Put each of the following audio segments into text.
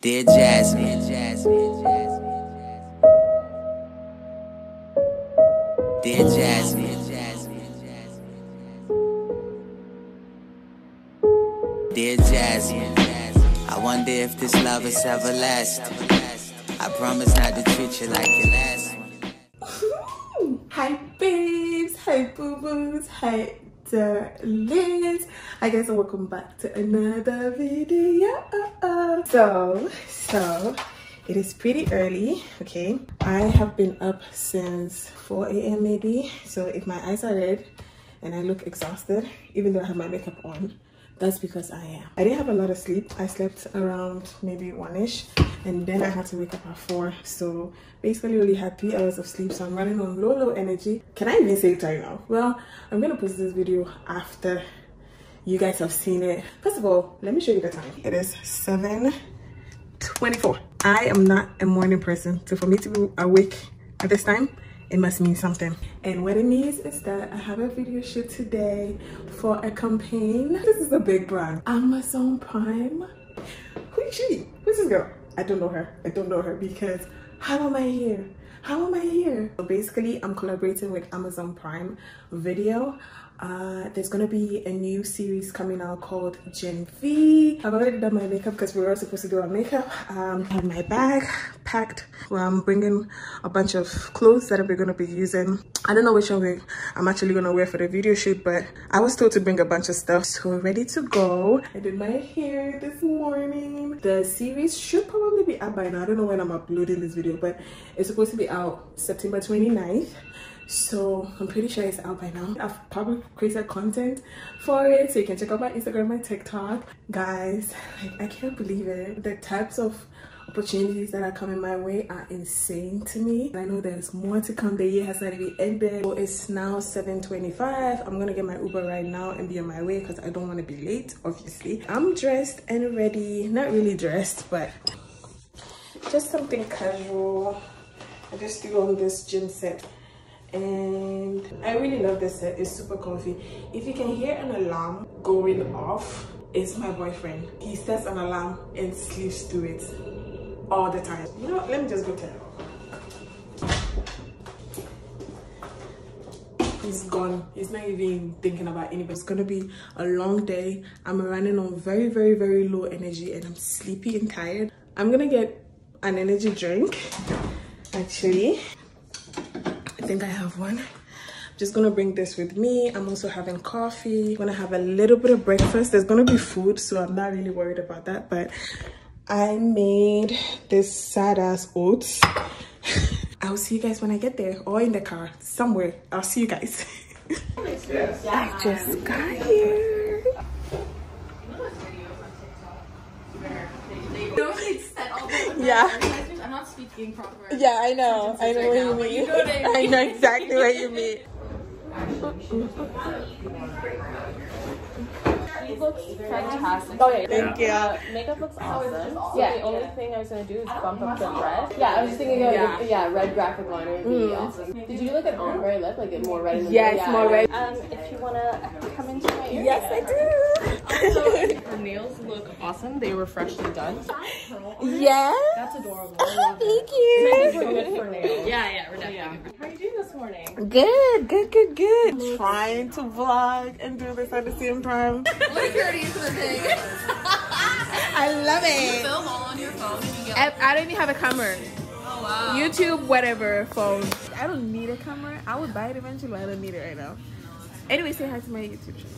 Dear Jasmine, Dear Jasmine, Jasmine, Dear Jasmine, I wonder if this love is everlasting. I promise not to treat you like your last one. Hi babes, hi boo boos, hi darlings. I guess I welcome back to another video. So, so it is pretty early, okay? I have been up since 4 a.m. maybe. So if my eyes are red and I look exhausted, even though I have my makeup on, that's because I am. I didn't have a lot of sleep. I slept around maybe one-ish and then I had to wake up at four. So basically only had three hours of sleep. So I'm running on low, low energy. Can I even say it right now? Well, I'm gonna post this video after you guys have seen it. First of all, let me show you the time. It is 7.24. I am not a morning person. So for me to be awake at this time, it must mean something. And what it means is that I have a video shoot today for a campaign. This is a big brand, Amazon Prime. Who is she? Who's this girl? I don't know her. I don't know her because how am I here? How am I here? So basically, I'm collaborating with Amazon Prime Video uh, there's gonna be a new series coming out called Gen V. I've already done my makeup because we were supposed to do our makeup. Um, I have my bag packed. Well, I'm bringing a bunch of clothes that we're gonna be using. I don't know which one I'm actually gonna wear for the video shoot, but I was told to bring a bunch of stuff. So we're ready to go. I did my hair this morning. The series should probably be out by now. I don't know when I'm uploading this video, but it's supposed to be out September 29th so i'm pretty sure it's out by now. I've probably created content for it so you can check out my instagram my tiktok. Guys like i can't believe it. The types of opportunities that are coming my way are insane to me. I know there's more to come. The year has even ended. So it's now 7:25. i'm gonna get my uber right now and be on my way because i don't want to be late obviously. I'm dressed and ready. Not really dressed but just something casual. I just threw on this gym set and I really love this set. It's super comfy. If you can hear an alarm going off, it's my boyfriend. He sets an alarm and sleeps through it all the time. You know, let me just go tell him. He's gone. He's not even thinking about anybody. It's gonna be a long day. I'm running on very, very, very low energy and I'm sleepy and tired. I'm gonna get an energy drink, actually think I have one. I'm just gonna bring this with me. I'm also having coffee. I'm gonna have a little bit of breakfast. There's gonna be food, so I'm not really worried about that. But I made this sad ass oats. I'll see you guys when I get there or in the car somewhere. I'll see you guys. I just got here. Yeah. I'm not speaking proper. Yeah, I know. I know what you mean. You know I, mean. I know exactly what you mean. looks fantastic. Oh, yeah. Thank you. Uh, makeup looks awesome. So yeah. the only thing I was gonna do is bump up the red. Yeah, I was just thinking, yeah, yeah red graphic liner would be mm. awesome. Did you look at ombre lip, like it more red in the yeah, middle? Yeah, more red. Um, if you wanna come into my area. Yes, I do. Also, her nails look awesome. They were freshly done. Yeah. That's adorable. Thank you. Yeah, yeah, we're definitely. Yeah. How are you doing this morning? Good, good, good, good. Trying to vlog and do this at the same time. security into the thing. I love it. You film all on your phone. You I, I don't even have a camera. Oh, wow. YouTube, whatever, phone. I don't need a camera. I would buy it eventually. I don't need it right now. Anyway, say hi to my YouTube channel.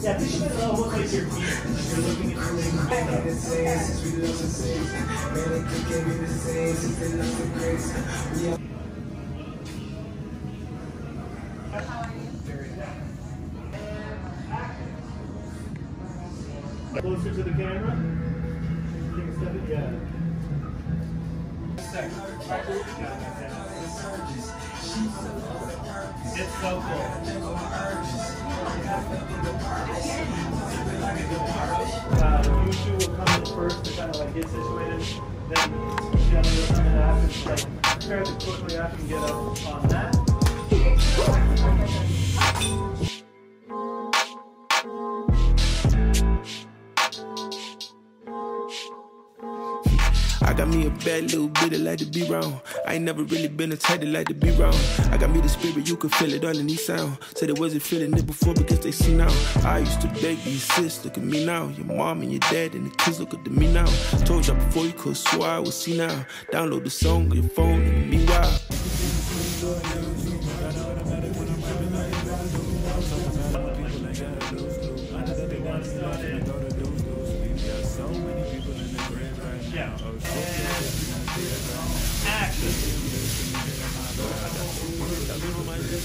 Yeah, this should uh, look like your. You're looking at your the same since we love the same. Man, it can't be the same since they love the grace. Closer to the camera. Take a step, yeah. It's so cool. Uh, come first to kind of like get situated. Then Jenna will come in like fairly quickly after and get up on bad little bit like to be wrong. I ain't never really been a type that like to be wrong. I got me the spirit, you can feel it underneath sound. Said it wasn't feeling it before because they see now. I used to beg you, sis, look at me now. Your mom and your dad and the kids look at me now. Told y'all before you could swear I would see now. Download the song on your phone and meanwhile.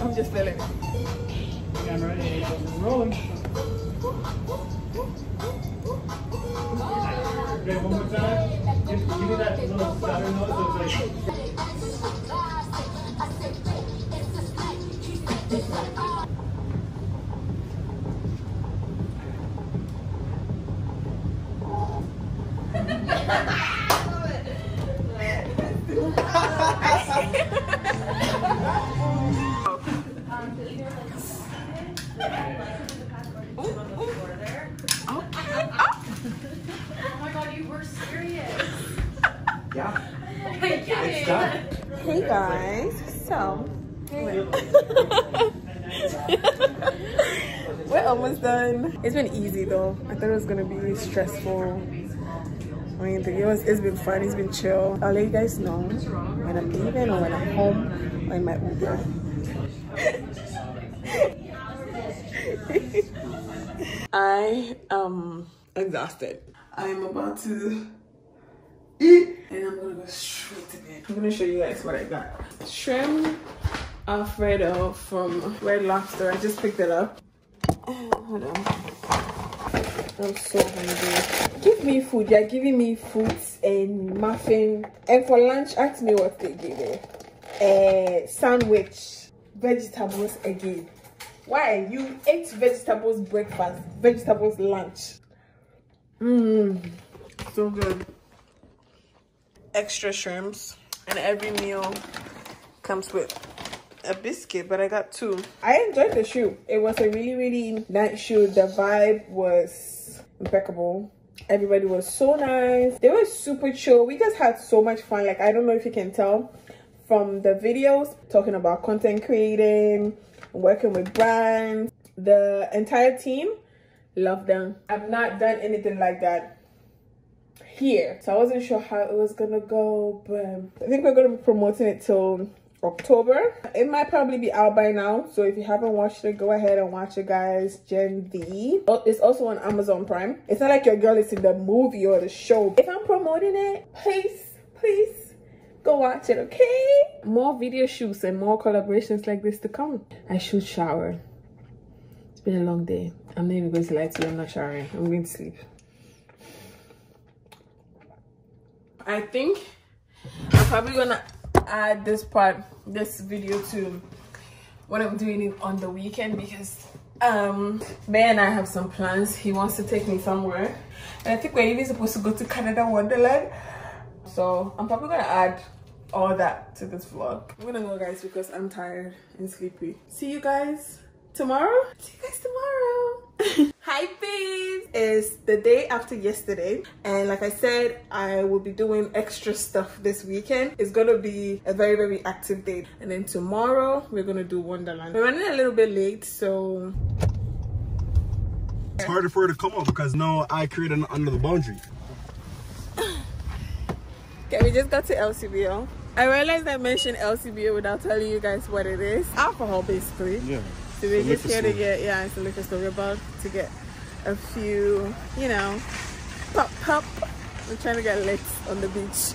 I'm just feeling ready, rolling. Okay, one more time. Give, me that little stutter note. Thought it was gonna be stressful. I mean, it was, it's been fun. It's been chill. I'll let you guys know when I'm leaving or when I'm home or in my Uber. I am exhausted. I'm about to eat and I'm gonna go straight to bed. I'm gonna show you guys what I got. Shrimp Alfredo from Red Lobster. I just picked it up. Hold on. I'm so hungry. Give me food. They're giving me fruits and muffin. And for lunch, ask me what they give me. Uh, sandwich, vegetables again. Why? You ate vegetables breakfast, vegetables lunch. Mmm, so good. Extra shrimps, and every meal comes with a biscuit, but I got two. I enjoyed the shoe. It was a really, really nice shoe. The vibe was impeccable. Everybody was so nice. They were super chill. We just had so much fun. Like, I don't know if you can tell from the videos talking about content creating, working with brands. The entire team, love them. I've not done anything like that here. So I wasn't sure how it was gonna go, but I think we're gonna be promoting it till October. It might probably be out by now. So if you haven't watched it, go ahead and watch it, guys. Gen V. Oh, It's also on Amazon Prime. It's not like your girl is in the movie or the show. If I'm promoting it, please, please go watch it, okay? More video shoots and more collaborations like this to come. I should shower. It's been a long day. I'm not even going to lie to you. I'm not showering. I'm going to sleep. I think I'm probably gonna add this part, this video to what I'm doing on the weekend because um Bear and I have some plans. He wants to take me somewhere. And I think we're even supposed to go to Canada Wonderland. So I'm probably gonna add all that to this vlog. I'm gonna go guys because I'm tired and sleepy. See you guys tomorrow. See you guys tomorrow. Hi peeps! It's the day after yesterday and like I said I will be doing extra stuff this weekend. It's gonna be a very very active day and then tomorrow we're gonna do Wonderland. We're running a little bit late so It's harder for her to come up because no, I created under the boundary. Okay, we just got to LCBO. I realized I mentioned LCBO without telling you guys what it is. Alcohol, basically. Yeah. So we're just liquor here to get, yeah, it's a liquor store. We're about to get a few, you know, pop pop. We're trying to get lit on the beach.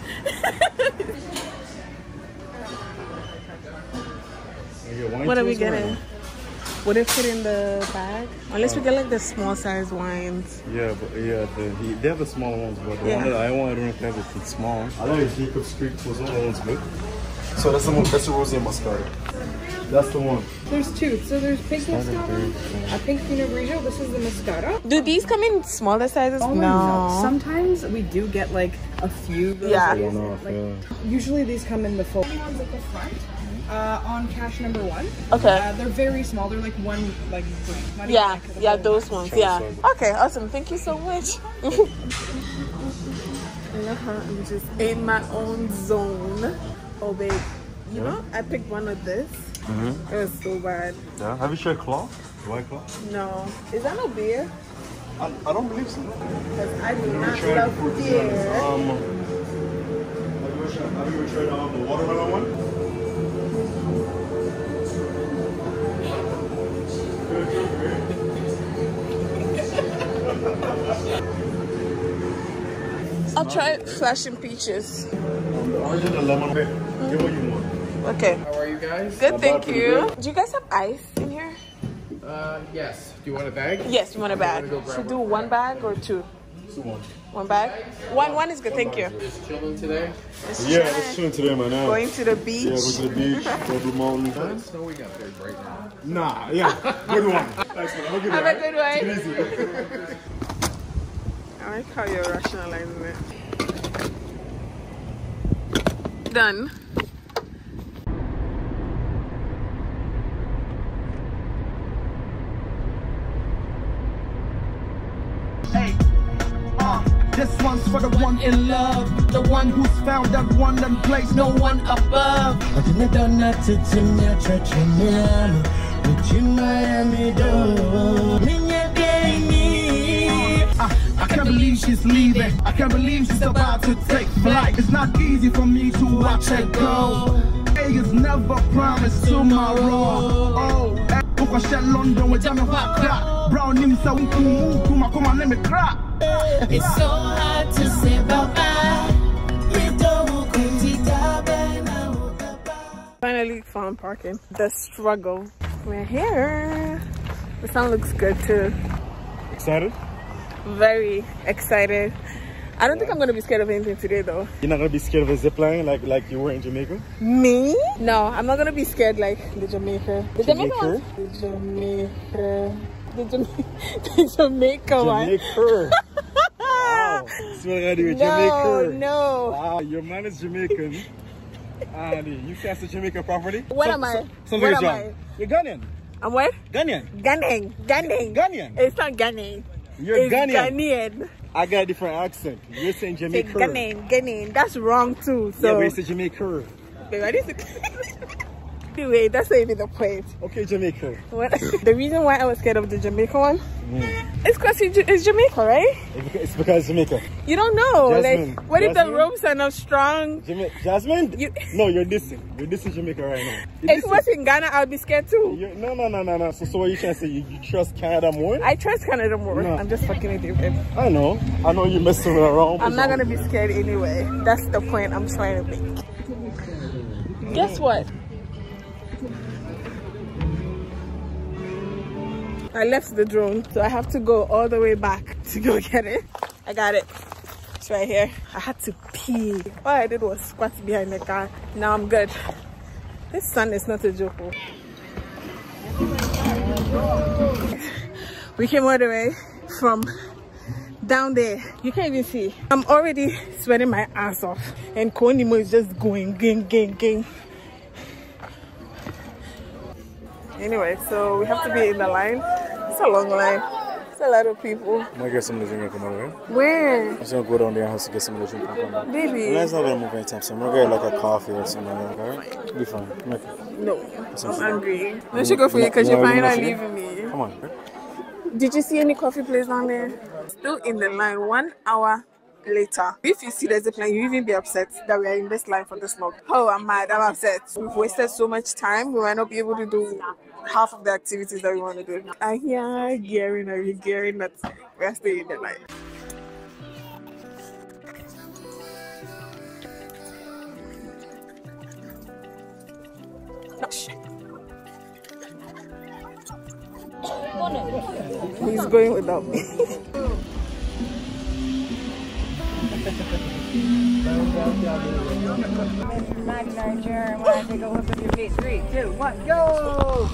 What are we as well. getting? Would it fit in the bag? Unless we get like the small size wines. Yeah, but yeah, the, he, they have the small ones, but the Yeah. one that I want, I don't have it. It's small. I like Jacob's Creek was one. That one's good. So that's the one. That's the rosé Moscato. That's the one. There's two. So there's pink Moscato, a pink Pinot Grigio. This is the Moscato. Do these come in smaller sizes? Oh, no. Sometimes we do get like a few. of those Yeah. days. One off, yeah. Usually these come in the full. ones at the front. Uh, on cash number one. Okay. Uh, they're very small. They're like one like drink. Yeah, like, yeah, those ones. Yeah. size. Okay, awesome. Thank you so much. I'm just in my own zone. Oh, babe. You know, I picked one of this. Mm-hmm. It was so bad. Yeah. Have you tried claw? White claw? No. Is that no beer? I, I don't believe so. Because I do not Tried love before, to be honest. beer. Um, have you ever tried, have you ever tried um, the watermelon one? I'll try peaches. Orange and the lemon. Get what you want. Okay. How are you guys? Good, Not thank you. good. Do you guys have ice in here? Uh, yes. Do you want a bag? Yes, you want a bag. wanna go Should one? do one bag or two? Two one. One bag? One one is good, thank you. Just chilling today. Yeah, let's chilling today, man. Yeah. Going to the beach. Yeah, go to the beach, go to the mountains. It's snowing up there right now. Nah, yeah, good one. Thanks, man. Have a good Have one. a good one. Take it easy. I like how you're rationalizing it. Done. For the one in love, the one who's found that one and place no one above. Ah, I can't believe she's leaving. I can't believe she's about to take flight. It's not easy for me to watch her go. Hey, is never promised tomorrow. Oh, eh, Buka shell London with Jamie Hot Crack. Brown him so kuma kuma let me crack. It's so hard to say bye-bye. Finally found parking. The struggle. We're here. The sun looks good too. Excited? Very excited. I don't think I'm gonna be scared of anything today though. You're not gonna be scared of a zip line like like you were in Jamaica? Me? No, I'm not gonna be scared like the Jamaica. The Jamaica Jamaica? The Jamaica. The, Jama- the Jamaica one. Jamaica. wow. So what I gotta do with No, Jamaica. no. Wow, your man is Jamaican. and you can't say Jamaica properly? What So- am I? so- Something What am wrong. I? You're Ghanaian. I'm what? Ghanaian. Ghanaian. Ghanaian. Ghanaian. It's not Ghanaian. You're it's Ghanaian. Ghanaian. I got a different accent. You're saying Say Jamaica. Ghanaian. Ghanaian. That's wrong too. Yeah, So. but you say Jamaica. Okay, what is it? anyway, that's not even the point. Okay, Jamaica. What, the reason why I was scared of the Jamaica one hmm. is because it's Jamaica, right? It's because- It's Jamaica. You don't know. Jasmine. Like, what if the ropes are not strong? Jama- Jasmine? You- No, you're dissing. You're dissing Jamaica right now. You're If it was in Ghana, I'd be scared too. You're- no, no, no, no, no. So, so what you trying to say? You, you trust Canada more? I trust Canada more. No. I'm just fucking with you, babe. I know. I know you're messing around. I'm not gonna be scared anyway. That's the point I'm trying to make. Guess what? I left the drone, so I have to go all the way back to go get it. I got it. It's right here. I had to pee. All I did was squat behind the car. Now I'm good. This sun is not a joke. oh. We came all the way from down there. You can't even see. I'm already sweating my ass off. And Konimo is just going, gang, gang, gang. Anyway, so we have to be in the line. It's a long line. It's a lot of people. I'm gonna get some of the drink from over Where? I'm just gonna go down there and have to get some of the drink from over Baby. Let's not gonna move anytime soon. I'm gonna get like a coffee or something like that, alright? Be fine. Come here. No, I'm angry. No sugar for you because You you're wanna probably give not me leaving me. Come on. Did you see any coffee place down there? Still in the line. One hour later. If you see the zip line, you even be upset that we are in this line for this long. Oh, I'm mad. I'm upset. We've wasted so much time. We might not be able to do half of the activities that we want to do. I hear gearing and gearing that we are staying the night. Oh. He's going without me. Nigeria, when I take a look at your feet. Three, two, one, go!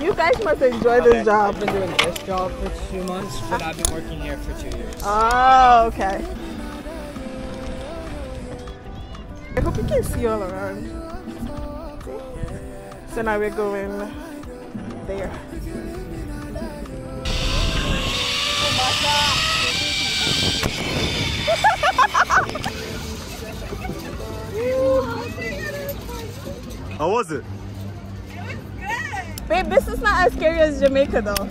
You guys must enjoy this job. I've been doing this job for two months, but I've been working here for two years. Oh, okay. I hope you can see all around. So now we're going there. How was it? Babe, this is not as scary as Jamaica though.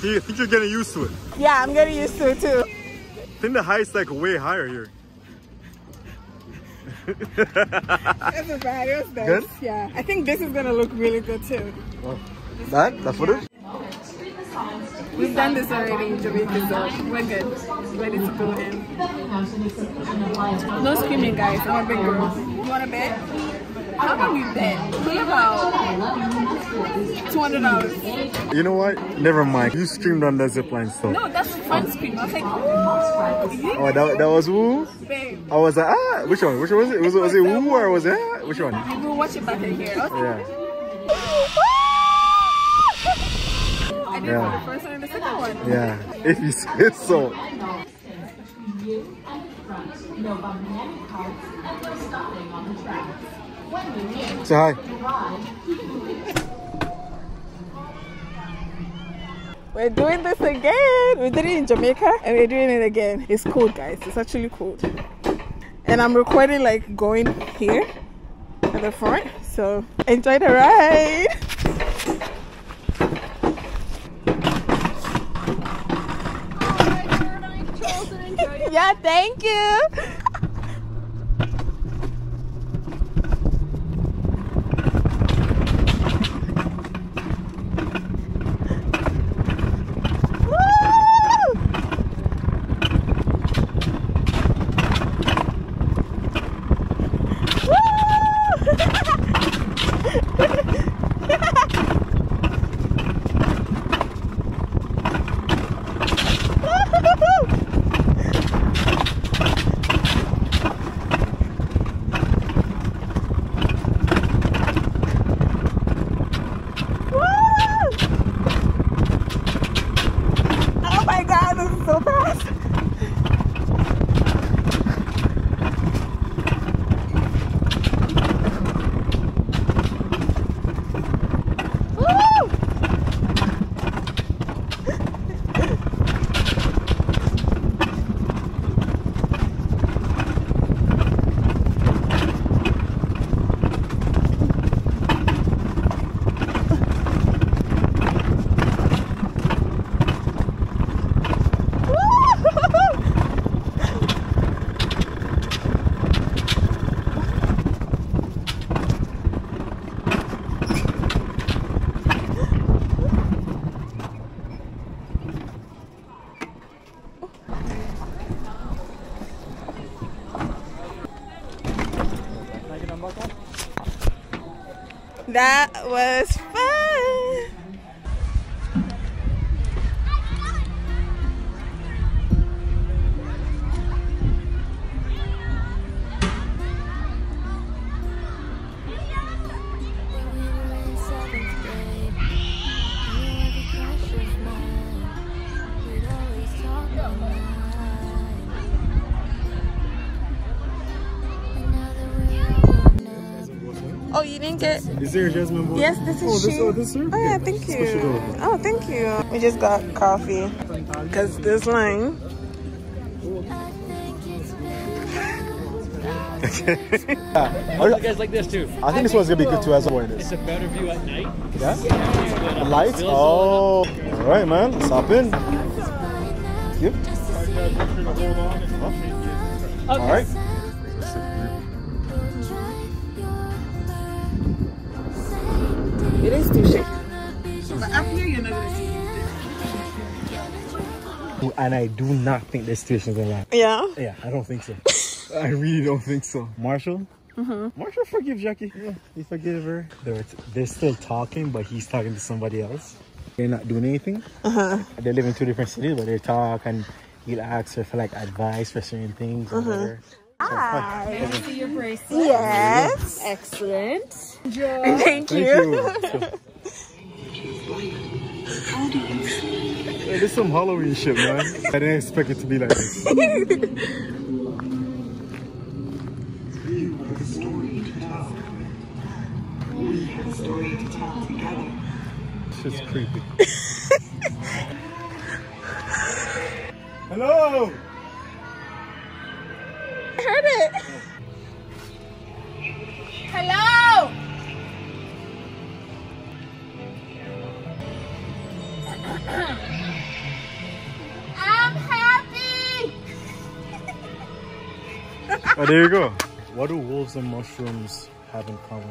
Do you think you're getting used to it? Yeah, I'm getting used to it too. I think the height's like way higher here. A. It was nice. Good? Yeah. I think this is gonna look really good too. Oh. That? That footage? We've done this already in Jamaica, so we're good. Ready to go in. No screaming, guys. I'm a big girl. You want to bet? How about we bet? Pay about $200. You know what? Never mind. You streamed on the zipline stuff. No, that's fun scream. I was like, ooh. Oh, that, that was woo? Babe. I was like, ah, which one? Which one was it? Was it, was it woo or was it ah? Which one? We will watch it back in here. I was like, Yeah. I did Yeah. the first one and the second one. Yeah. If you say so. Say hi. We're doing this again. We did it in Jamaica and we're doing it again. It's cold, guys. It's actually cold. And I'm recording like going here at the front. So enjoy the ride. yeah, thank you. That was fun. You didn't. Is there a jasmine boy? Yes, this is oh, this, she. oh, this is her? Oh yeah, thank Let's push it you. Oh, thank you. We just got coffee because this line. yeah. Hope you guys like this too. I think this one's gonna be good too as well. It's a better view at night. Yeah? The Lights? Oh. Alright, man. Let's hop in. Yep. Alright. It And I do not think this station's alive. Yeah? Yeah, I don't think so. I really don't think so. Marshall? Mm-hmm. Marshall forgive Jackie. Yeah, he forgive her. They're, they're still talking, but he's talking to somebody else. They're not doing anything. Uh-huh. They live in two different cities, but they talk and he'll ask her for like advice for certain things. or Uh-huh. whatever. Hi. Can I see your bracelet? Yes. Excellent. Enjoy. Thank Thank you. Hey, this is some Halloween shit, man. I didn't expect it to be like this. Shit's creepy. Hello! I heard it. Hello. Oh, there you go. What do wolves and mushrooms have in common?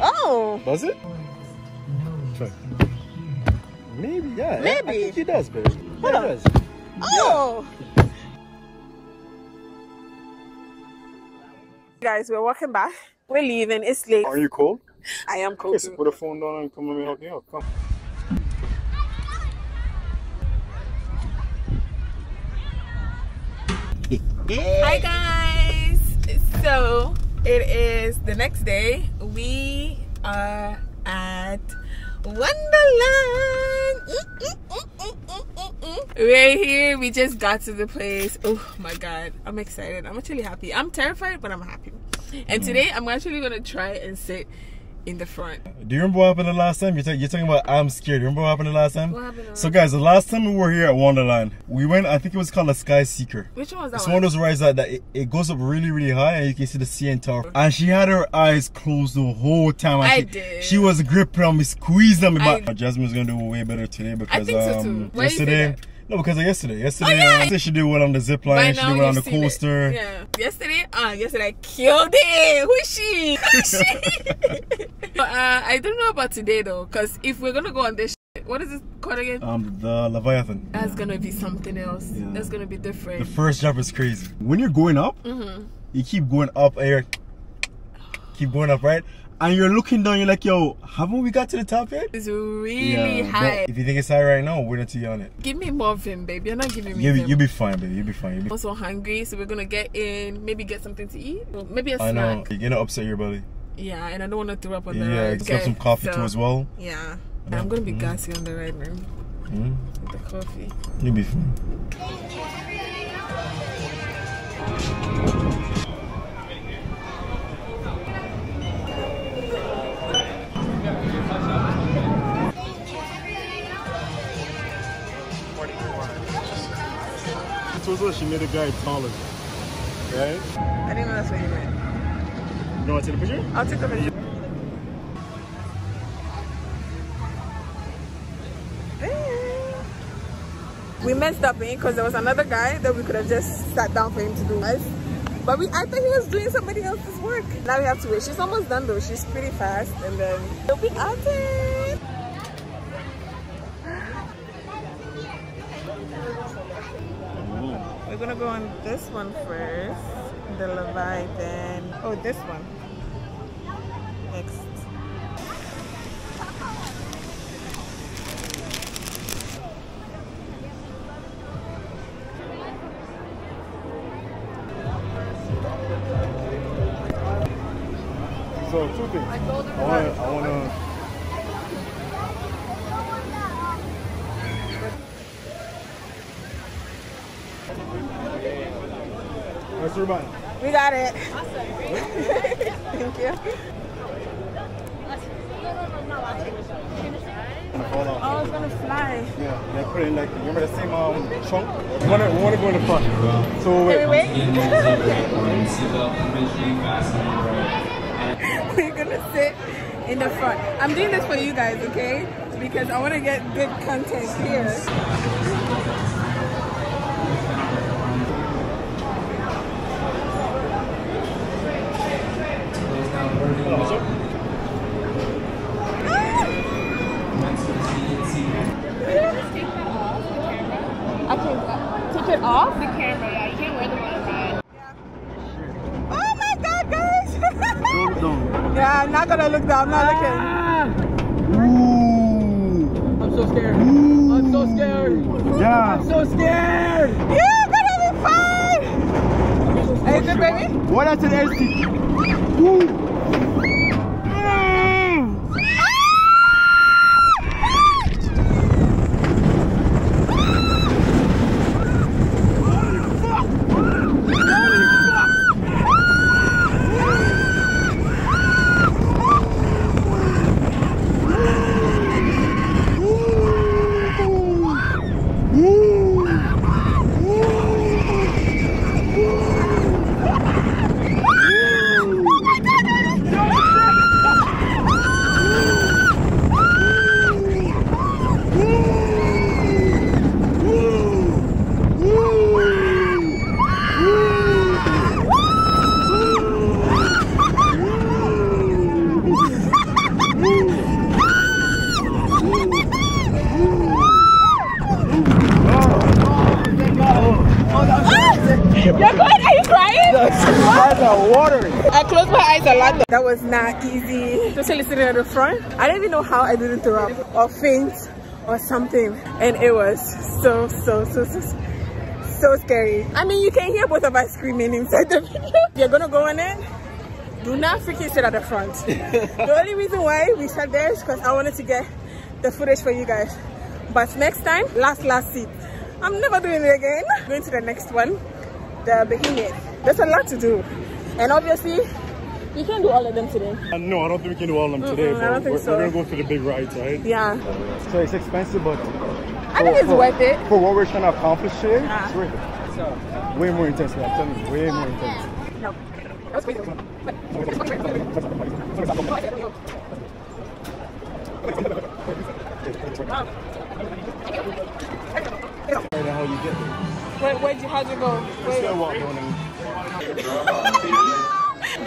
Oh. Does it? Try. Maybe, yeah. Maybe. I think he does, babe. Hold Yeah, on. he does. Oh. Guys, we're walking back. We're leaving. It's late. Are you cold? I am cold. Yes, too. put the phone down and come let me help you out. Come. Hi guys. So it is the next day. We are at Wonderland. We're here. We just got to the place. Oh my god. I'm excited. I'm actually happy. I'm terrified, but I'm happy. And mm. today I'm actually gonna try and sit in the front. Do you remember what happened the last time? You're, ta- you're talking about I'm scared. You remember what happened the last time? What happened So, guys, the last time we were here at Wonderland, we went, I think it was called a Sky Seeker. Which one was that It's one? one of those rides that, that it, it goes up really, really high and you can see the CN Tower. And she had her eyes closed the whole time. I she, did. She was gripping on me, squeezing on me. I- But Jasmine's going to do way better today because so, um, too. Why you yesterday. No, because of yesterday. Yesterday, yeah. uh, she did well on the zip By line. She did well on the you've it. coaster. Yeah. Yesterday, uh, yesterday I killed it. Who is she? Who is she? but, uh, I don't know about today though, because if we're gonna go on this, what is it called again? Um, the Leviathan. That's gonna be something else. That's gonna be different. The first jump is crazy. When you're going up, Mhm. you keep going up you're keep going up, right? And you're looking down, you're like, yo, haven't we got to the top yet? It's really but high. If you think it's high right now, wait until you're on it. Give me more vim, baby. You're not giving me You'll be, you'll be fine, baby. You'll be fine. You'll be I'm also hungry, so we're gonna get in, maybe get something to eat, or maybe a I know. You're gonna upset your belly. Yeah, and I don't want to throw up on the Yeah, ride. just have some coffee too as well. Yeah, and I'm gonna be gassy on the ride, man. Mm, With the coffee. you'll be fine. She told she made a guy taller. Right? I didn't know that's what you meant. You want to take the picture? I'll take the picture. We messed up eh? in because there was another guy that we could have just sat down for him to do us. But we I thought he was doing somebody else's work. Now we have to wait. She's almost done though. She's pretty fast and then we'll be at it. We're gonna go on this one first. The Leviathan. Oh, this one. Got it. Awesome. Thank you. Hold on. Oh, it's gonna fly. Yeah, they put it in like, remember the same um, trunk? We wanna, we wanna go in the front. So wait. Can we wait? We're gonna sit in the front. I'm doing this for you guys, okay? Because I want to get good content here. I can take it off? The camera, yeah. You can't wear the one on ride. Oh my god, guys! Look down. yeah, I'm not gonna look down. I'm not ah! Ooh. I'm so scared. I'm so scared. Yeah. I'm so scared. looking. You're gonna be fine! Hey, is it baby? What that's an ST? Ooh. Easy. Especially sitting at the front. I didn't even know how I didn't throw up or faint or something. And it was so, so, so, so, so scary. I mean, you can hear both of us screaming inside the video. You're gonna go in it. Do not freaking sit at the front. the only reason why we sat there is because I wanted to get the footage for you guys. But next time, last, last seat. I'm never doing it again. Going to the next one, the behemoth. There's a lot to do. And obviously, we can't do all of them today. Uh, no, I don't think we can do all of them today. Mm-mm, I don't think we're, so. we're gonna go for the big rides, right? Yeah. So it's expensive, but I think it's worth it. for what we're trying to accomplish today. Yeah. It's worth it. So, Way more intense. I'm telling you, way more intense. No. That was crazy. I how you get there. Where, where'd you, how'd you go? Let's go walk down and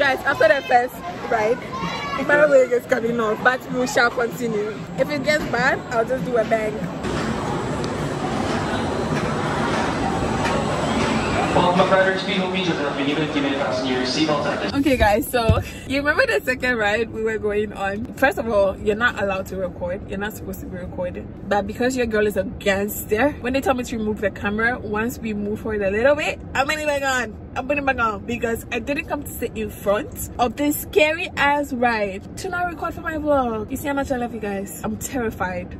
Guys, after the first ride, my wig is coming off, but we shall continue. If it gets bad, I'll just do a bang. Okay guys, so you remember the second ride we were going on? First of all, you're not allowed to record. You're not supposed to be recorded. But because your girl is a gangster, when they tell me to remove the camera, once we move forward a little bit, I'm putting back on. I'm putting back on because I didn't come to sit in front of this scary ass ride to not record for my vlog. You see how much I love you guys? I'm terrified.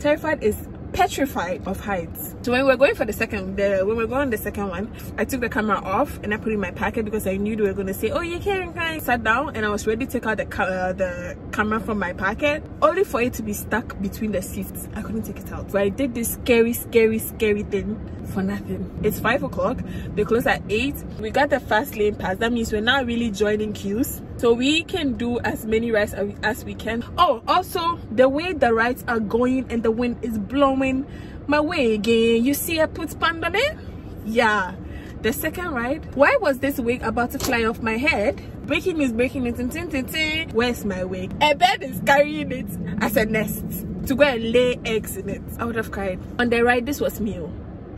Terrified is petrified of heights. So when we were going for the second, the when we were going on the second one, I took the camera off and I put it in my pocket because I knew they were going to say, "Oh, you can't." I sat down and I was ready to take out the uh, the camera from my pocket, only for it to be stuck between the seats. I couldn't take it out. So I did this scary, scary, scary thing for nothing. It's five o'clock. They close at eight. We got the fast lane pass. That means we're not really joining queues. So we can do as many rides as- we can. Oh, also the way the rides are going and the wind is blowing my way again. You see I put it? Yeah. The second ride. Why was this wig about to fly off my head? Breaking is breaking it. Tin, tin, tin. Where's my wig? A bed is carrying it as a nest to go and lay eggs in it. I would have cried. On the ride, this was me.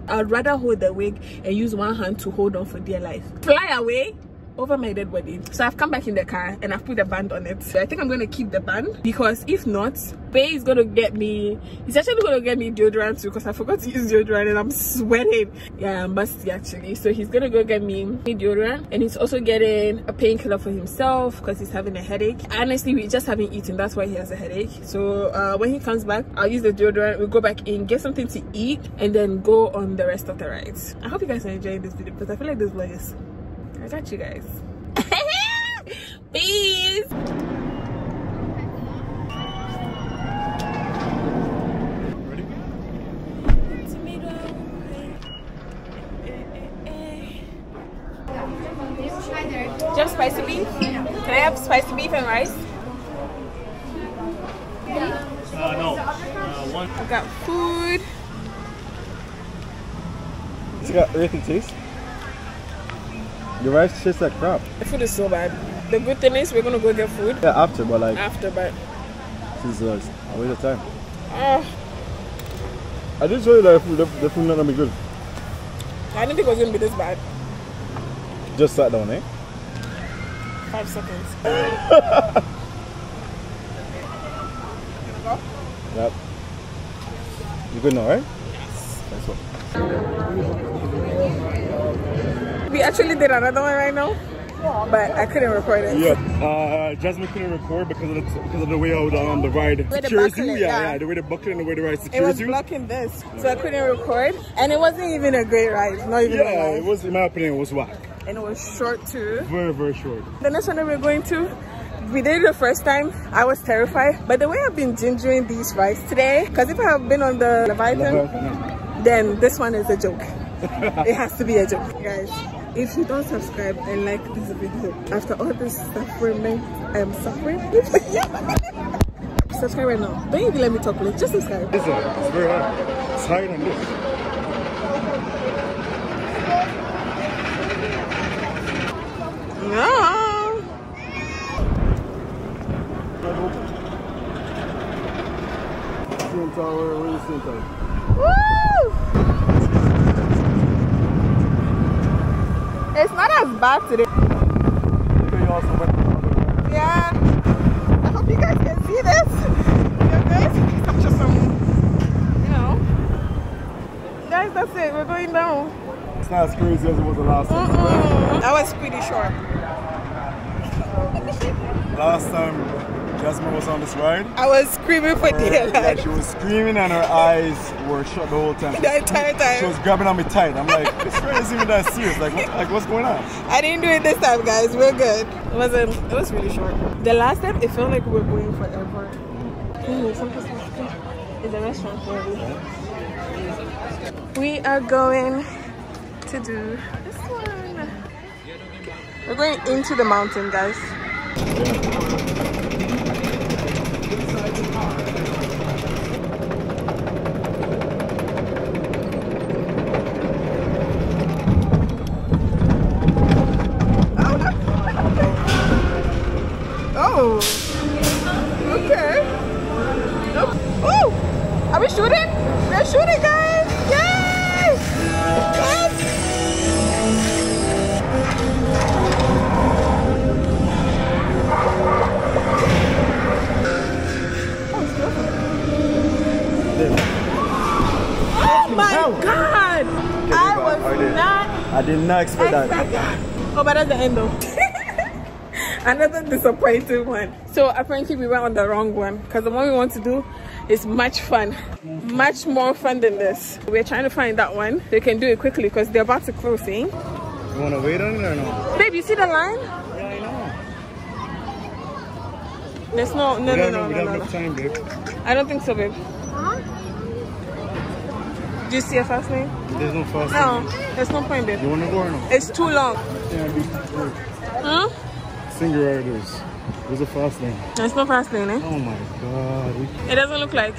I'd rather hold the wig and use one hand to hold on for dear life. Fly away over my dead body. So I've come back in the car and I've put a band on it. So I think I'm gonna keep the band because if not, Bay is gonna get me. He's actually gonna get me deodorant too because I forgot to use deodorant and I'm sweating. Yeah, I'm busty actually. So he's gonna go get me deodorant and he's also getting a painkiller for himself because he's having a headache. Honestly, we just haven't eaten. That's why he has a headache. So uh, when he comes back, I'll use the deodorant. We'll go back in, get something to eat, and then go on the rest of the rides. I hope you guys are enjoying this video because I feel like this vlog is I got you guys. Peace. Do you have spicy beef? Can I have spicy beef and rice? Uh, no. Uh, one. I've got food. It's got earthy taste. The rice tastes like crap. The food is so bad. The good thing is we're gonna go get food Yeah, after, but like, after, but this is uh, a waste of time. oh, I did show you that food, the, the food not gonna be good. I didn't think it was gonna be this bad. Just sat down, eh? Five seconds. Yep. You good now, right? Yes. That's what. We actually did another one right now, but I couldn't record it. Yeah. Uh, Jasmine couldn't record because of the because of the way the, um, the ride the secures you. Yeah, yeah. yeah, the way the buckle and the way the ride It was you. blocking this, so I couldn't record, and it wasn't even a great ride. Not even Yeah, it was in my opinion it was whack. and it was short too. Very very short. The next one that we're going to, we did it the first time. I was terrified, but the way I've been gingering these rides today, because if I have been on the Leviathan, then this one is a joke. it has to be a joke, guys. If you don't subscribe and like this video, after all this suffering, I'm suffering. subscribe right now. Don't even let me talk, please. Just subscribe. It's, uh, it's very hard. It's higher than this. No. CN Tower, where is CN Tower? Woo! It's not as bad today. Yeah. I hope you guys can see this. You guys capture some, you know. Guys, that's it. We're going down. It's not as crazy as it was the last time. That was pretty short. Last time Jasmine was on this ride, I was screaming for dear yeah, life. she was screaming and her eyes were shut the whole time. The entire time. She was grabbing on me tight. I'm like, this ride isn't even that serious. Like, what, like what's going on? I didn't do it this time, guys. We're good. It wasn't. It was really short. The last time, it felt like we were going forever. Ooh, something in the restaurant where we. We are going to do this one. We're going into the mountain, guys. Oh. Did not expect that. Oh, but that's the end though. Another disappointing one. So apparently we went on the wrong one because the one we want to do is much fun. Much more fun than this. We're trying to find that one. They can do it quickly because they're about to close, eh? You want to wait on it or no? Babe, you see the line? Yeah, I know. There's no, no, no, no, we no, no, have no. time, babe. I don't think so, babe. Do you see a fast lane? There's no fast No, lane. there's no point, babe. You want to go or no? It's too long. Yeah, be Huh? There's a fast lane. There's no fast lane, eh? Oh my god. It doesn't look like.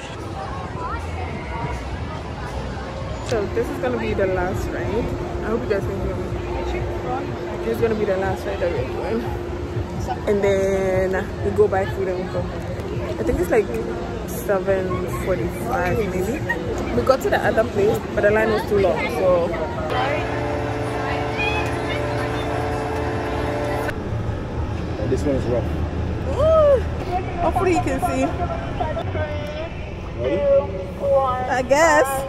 So this is gonna be the last ride. I hope you guys can hear me. This is gonna be the last ride that we're doing. And then we go buy food and we go. I think it's like 7.45 maybe. We got to the other place, but the line was too long, so This one is rough. Ooh, hopefully you can see. Ready? I guess.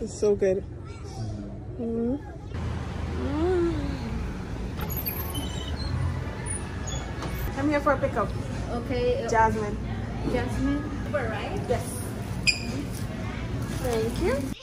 It's so good. Mm. Mm. I'm here for a pickup. Okay. Jasmine. Jasmine. Right? Yes. Thank you.